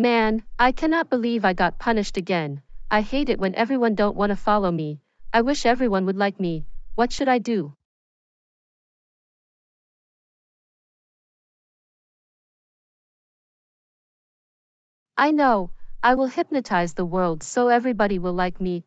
Man, I cannot believe I got punished again. I hate it when everyone don't wanna follow me. I wish everyone would like me. What should I do? I know, I will hypnotize the world so everybody will like me.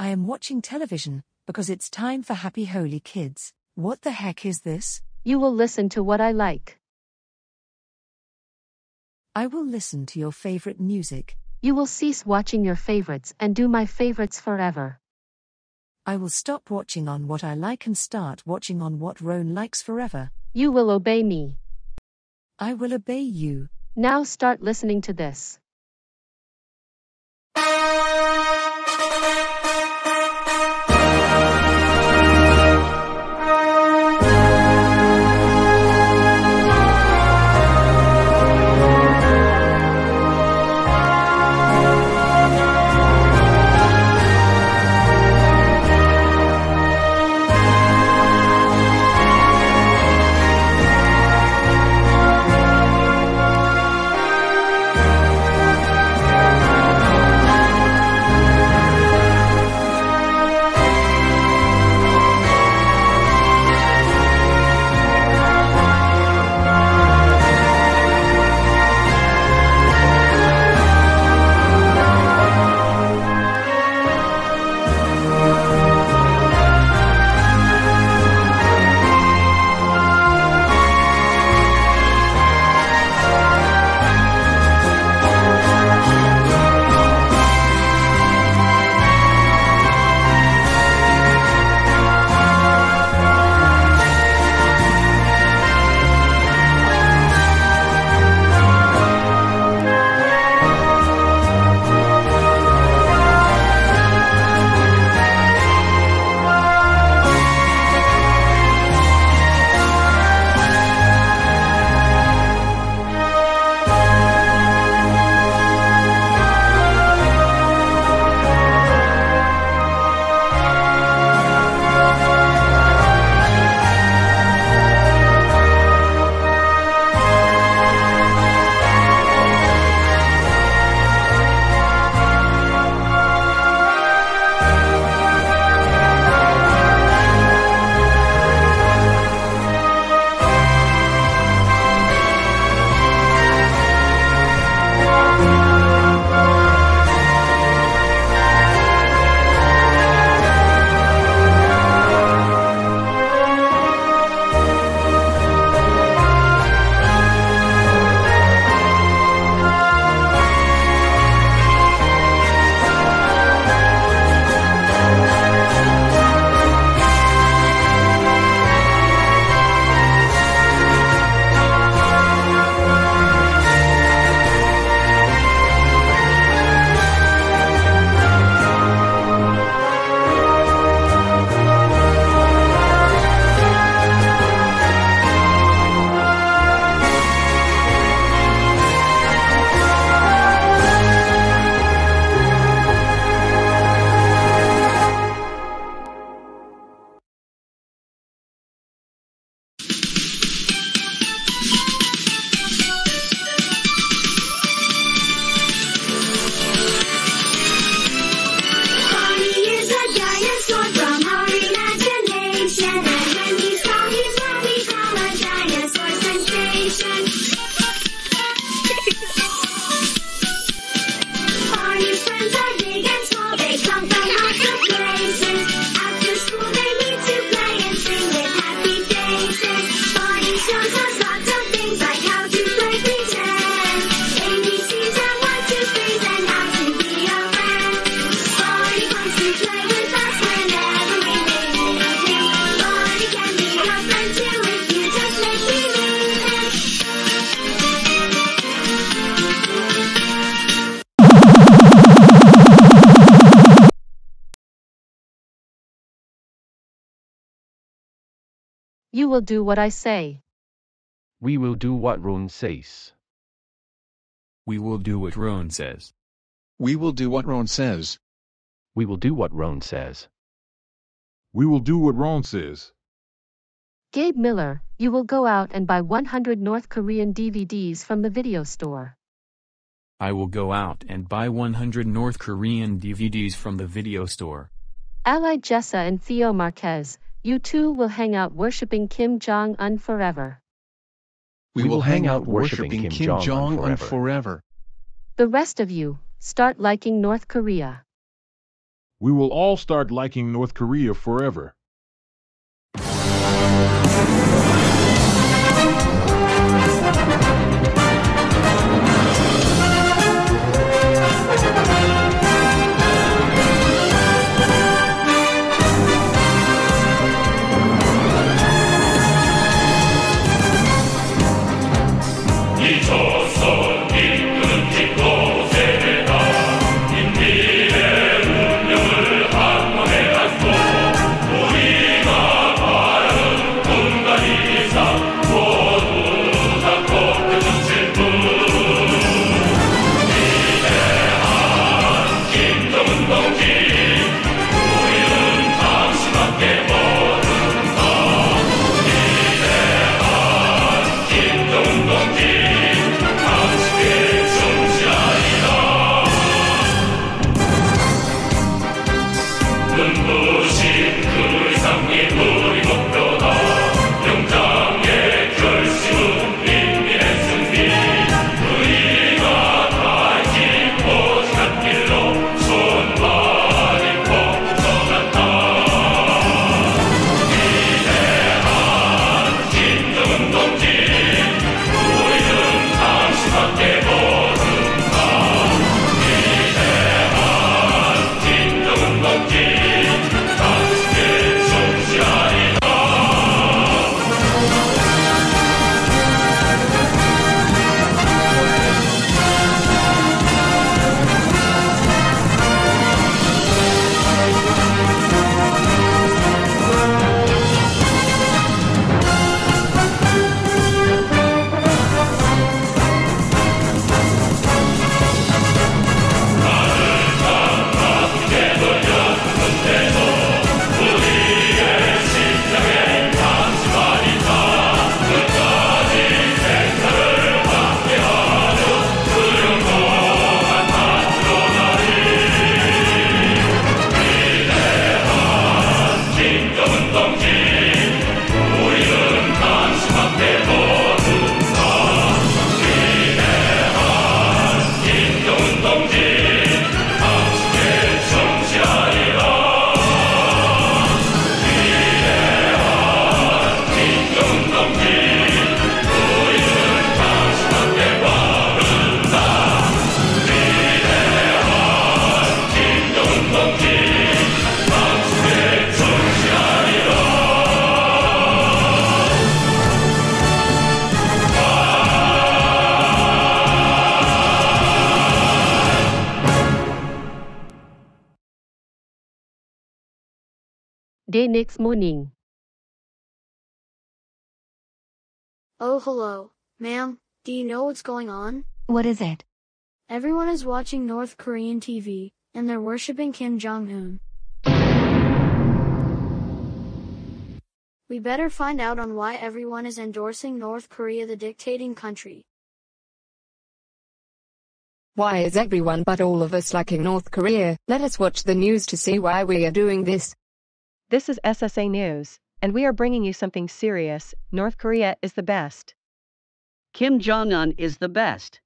I am watching television because it's time for Happy Holy Kids. What the heck is this? You will listen to what I like. I will listen to your favorite music. You will cease watching your favorites and do my favorites forever. I will stop watching on what I like and start watching on what Rhone likes forever. You will obey me. I will obey you. Now start listening to this. You will do what I say. We will do what Ron says. We will do what Ron says. We will do what Ron says. We will do what Ron says. We will do what Ron says. Gabe Miller, you will go out and buy 100 North Korean DVDs from the video store. I will go out and buy 100 North Korean DVDs from the video store. Ally Jessa and Theo Marquez, you two will hang out worshipping Kim Jong un forever. We, will hang out worshiping Kim Jong un forever. The rest of you, start liking North Korea. We will all start liking North Korea forever. Day next morning. Oh, hello. Ma'am, do you know what's going on? What is it? Everyone is watching North Korean TV, and they're worshipping Kim Jong un. We better find out on why everyone is endorsing North Korea, the dictating country. Why is everyone but all of us liking North Korea? Let us watch the news to see why we are doing this. This is SSA News, and we are bringing you something serious. North Korea is the best. Kim Jong un is the best.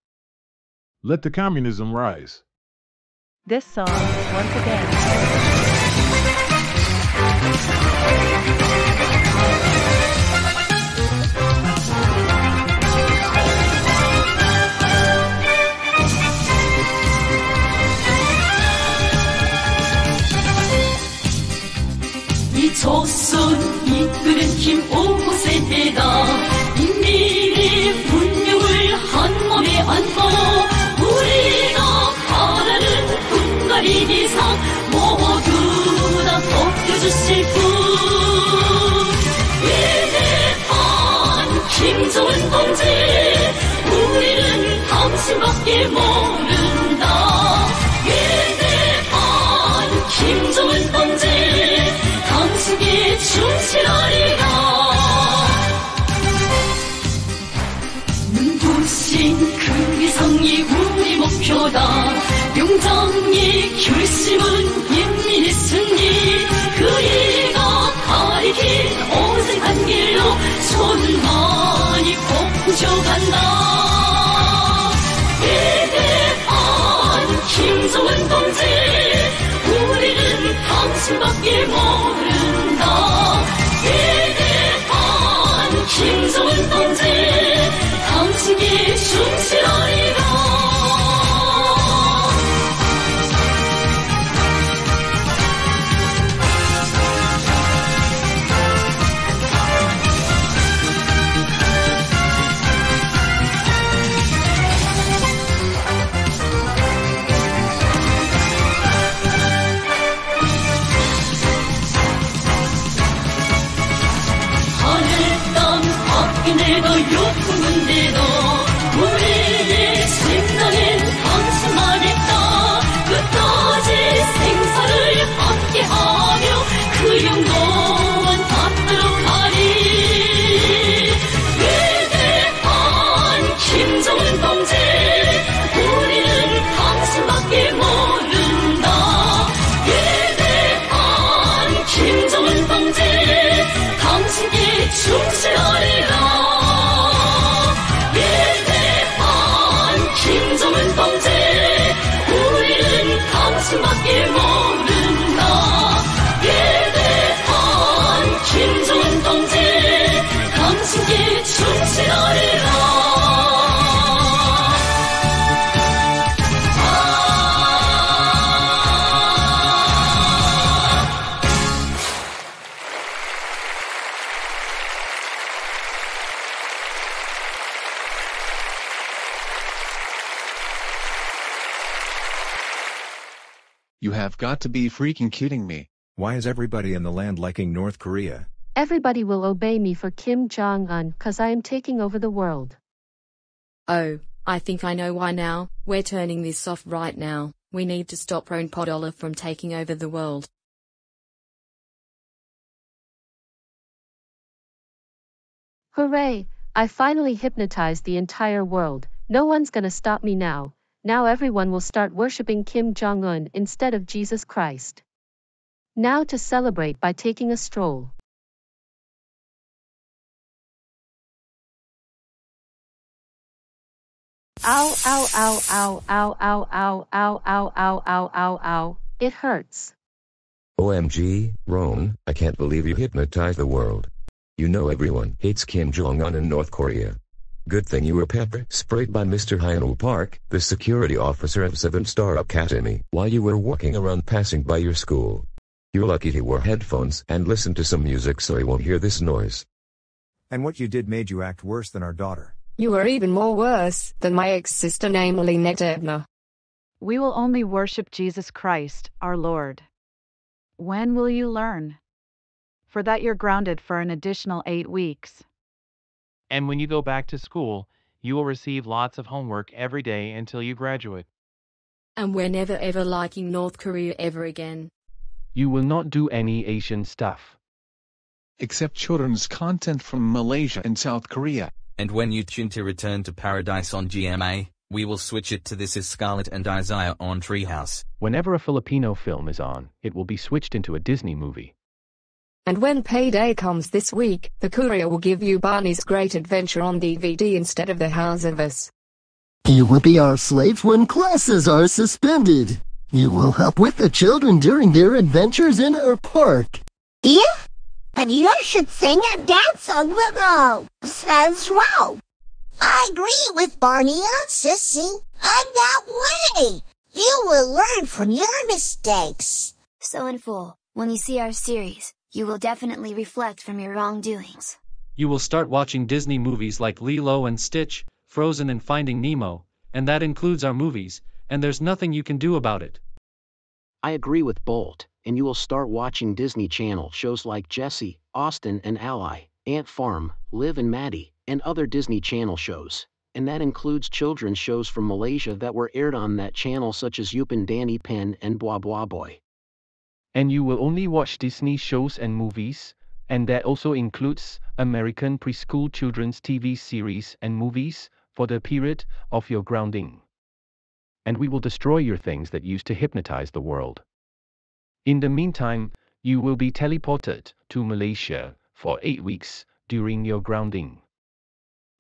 Let the communism rise. This song, once again. 김정은 동지 당신께 충실하리라. 눈부신 그 위상이 우리 목표다. 용장의 결심은 인민의 승리. 그이가 가리킨 오색한 길로 손을 많이 꼽혀간다 tantos temores. Have got to be freaking kidding me. Why is everybody in the land liking North Korea? Everybody will obey me for Kim Jong un cause I am taking over the world. Oh, I think I know why now. We're turning this off right now. We need to stop Ron Podolla from taking over the world. Hooray! I finally hypnotized the entire world. No one's gonna stop me now. Now everyone will start worshipping Kim Jong un instead of Jesus Christ. Now to celebrate by taking a stroll. Ow, ow, ow, ow, ow, ow, ow, ow, ow, ow, ow, ow, ow. It hurts. OMG, Ron, I can't believe you hypnotized the world. You know everyone hates Kim Jong-un in North Korea. Good thing you were pepper sprayed by Mr. Hyunwoo Park, the security officer of 7-Star Academy, while you were walking around passing by your school. You're lucky he wore headphones and listened to some music so he won't hear this noise. And what you did made you act worse than our daughter. You were even more worse than my ex-sister namely Netebna. We will only worship Jesus Christ, our Lord. When will you learn? For that you're grounded for an additional eight weeks. And when you go back to school, you will receive lots of homework every day until you graduate. And we're never ever liking North Korea ever again. You will not do any Asian stuff. Except children's content from Malaysia and South Korea. And when you tune to Return to Paradise on GMA, we will switch it to This is Scarlett and Isaiah on Treehouse. Whenever a Filipino film is on, it will be switched into a Disney movie. And when payday comes this week, the courier will give you Barney's Great Adventure on DVD instead of The House of Us. You will be our slaves when classes are suspended. You will help with the children during their adventures in our park. Yeah, but you should sing and dance on the road as well. I agree with Barney and Sissy. I'm that way. You will learn from your mistakes. So in full, when you see our series, you will definitely reflect from your wrongdoings. You will start watching Disney movies like Lilo and Stitch, Frozen and Finding Nemo, and that includes our movies, and there's nothing you can do about it. I agree with Bolt, and you will start watching Disney Channel shows like Jessie, Austin and Ally, Ant Farm, Liv and Maddie, and other Disney Channel shows, and that includes children's shows from Malaysia that were aired on that channel such as Upin dan Ipin and BoBoiBoy. And you will only watch Disney shows and movies, and that also includes American preschool children's TV series and movies for the period of your grounding. And we will destroy your things that used to hypnotize the world. In the meantime, you will be teleported to Malaysia for eight weeks during your grounding.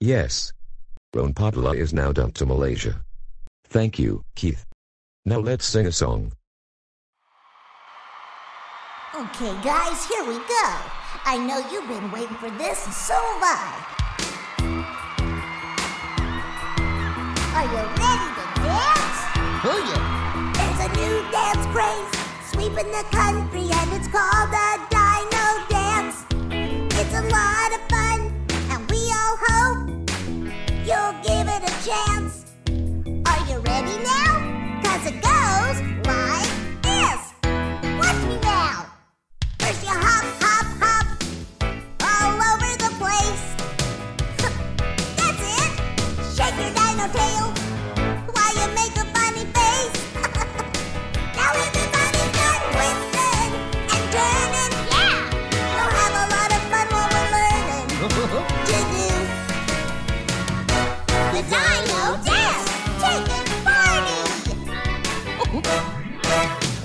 Yes. Ron Podolla is now dumped to Malaysia. Thank you, Keith. Now let's sing a song. Okay, guys, here we go. I know you've been waiting for this, and so have I. Are you ready to dance? Oh, yeah. There's a new dance craze sweeping the country, and it's called the Dino Dance. It's a lot of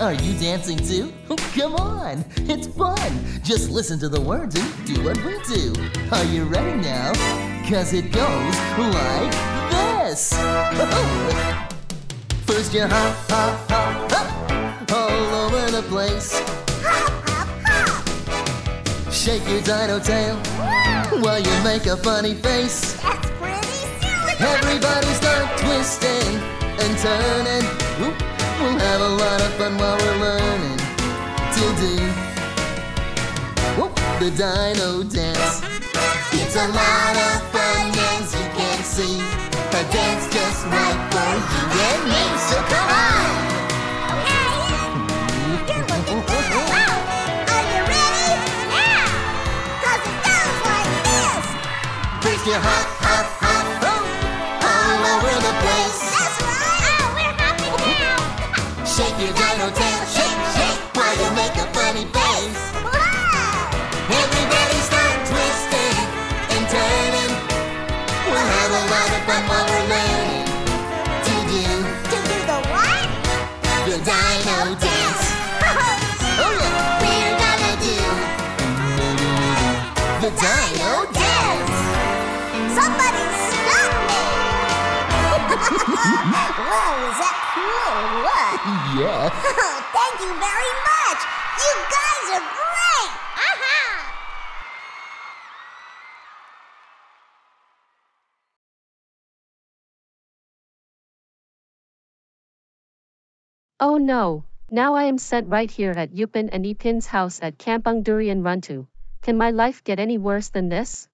Are you dancing too? Come on, it's fun. Just listen to the words and do what we do. Are you ready now? Cause it goes like this. First you hop, hop, hop, hop, all over the place. Hop, hop, hop. Shake your dino tail while you make a funny face. That's pretty silly. Everybody start twisting and turning. Ooh, We'll have a lot of fun while we're learning to do Whoop, the dino dance. It's a lot of fun, as you can see. A dance just right for you and me. So come on! Are you ready? Yeah! Cause it goes like this! First you hop, hop, hop, hop, all over the place. Shake your dino tail, shake, shake, while you make a funny face. Everybody start twisting and turning. We'll have a lot of fun while we're learning to do To do the what? the dino dance. Oh yeah! We're gonna do The dino Whoa, is that cool or what? Yeah. Thank you very much! You guys are great! Aha! Oh no, now I am sent right here at Upin and Ipin's house at Kampung Durian Runtuh. Can my life get any worse than this?